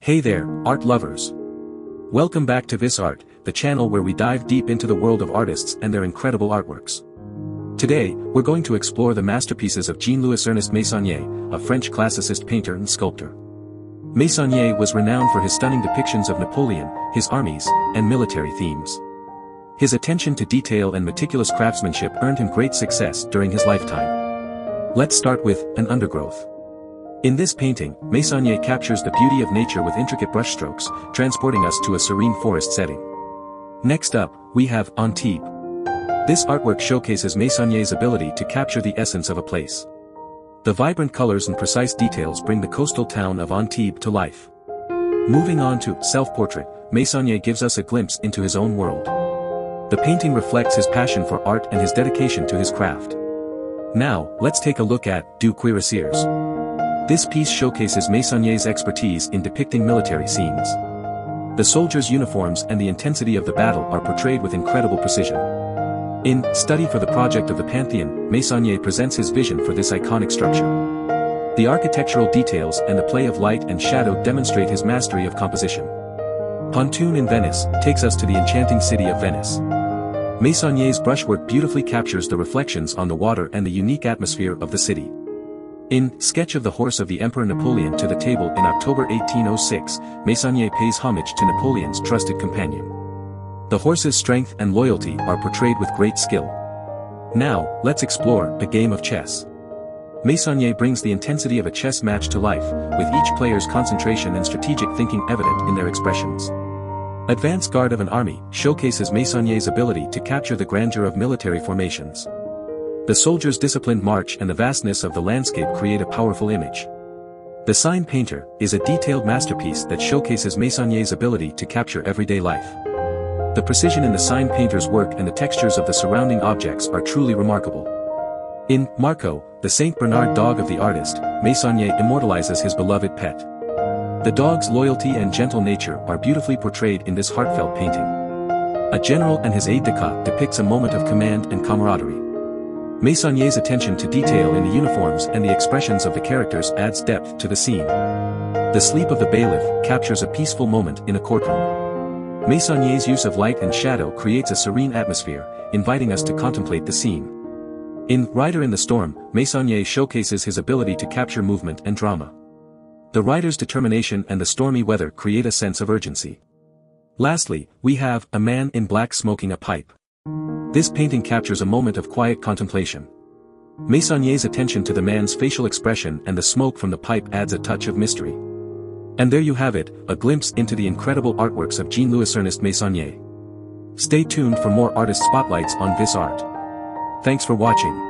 Hey there, art lovers. Welcome back to Vis Art, the channel where we dive deep into the world of artists and their incredible artworks. Today, we're going to explore the masterpieces of Jean-Louis Ernest Meissonier, a French classicist painter and sculptor. Meissonier was renowned for his stunning depictions of Napoleon, his armies, and military themes. His attention to detail and meticulous craftsmanship earned him great success during his lifetime. Let's start with An Undergrowth. In this painting, Meissonier captures the beauty of nature with intricate brushstrokes, transporting us to a serene forest setting. Next up, we have Antibes. This artwork showcases Meissonier's ability to capture the essence of a place. The vibrant colors and precise details bring the coastal town of Antibes to life. Moving on to Self-Portrait, Meissonier gives us a glimpse into his own world. The painting reflects his passion for art and his dedication to his craft. Now, let's take a look at Du Cuirassiers. This piece showcases Meissonier's expertise in depicting military scenes. The soldiers' uniforms and the intensity of the battle are portrayed with incredible precision. In Study for the Project of the Pantheon, Meissonier presents his vision for this iconic structure. The architectural details and the play of light and shadow demonstrate his mastery of composition. Pontoon in Venice takes us to the enchanting city of Venice. Meissonier's brushwork beautifully captures the reflections on the water and the unique atmosphere of the city. In Sketch of the Horse of the Emperor Napoleon to the Table in October 1806, Meissonier pays homage to Napoleon's trusted companion. The horse's strength and loyalty are portrayed with great skill. Now, let's explore a game of chess. Meissonier brings the intensity of a chess match to life, with each player's concentration and strategic thinking evident in their expressions. Advance Guard of an Army showcases Meissonier's ability to capture the grandeur of military formations. The soldiers' disciplined march and the vastness of the landscape create a powerful image. The Sign Painter is a detailed masterpiece that showcases Meissonier's ability to capture everyday life. The precision in the sign painter's work and the textures of the surrounding objects are truly remarkable. In Marco, the St. Bernard dog of the artist, Meissonier immortalizes his beloved pet. The dog's loyalty and gentle nature are beautifully portrayed in this heartfelt painting. A general and his aide-de-camp depicts a moment of command and camaraderie. Meissonier's attention to detail in the uniforms and the expressions of the characters adds depth to the scene. The sleep of the bailiff captures a peaceful moment in a courtroom. Meissonier's use of light and shadow creates a serene atmosphere, inviting us to contemplate the scene. In Rider in the Storm, Meissonier showcases his ability to capture movement and drama. The rider's determination and the stormy weather create a sense of urgency. Lastly, we have A Man in Black Smoking a Pipe. This painting captures a moment of quiet contemplation. Meissonier's attention to the man's facial expression and the smoke from the pipe adds a touch of mystery. And there you have it, a glimpse into the incredible artworks of Jean-Louis Ernest Meissonier. Stay tuned for more artist spotlights on Vis Art. Thanks for watching.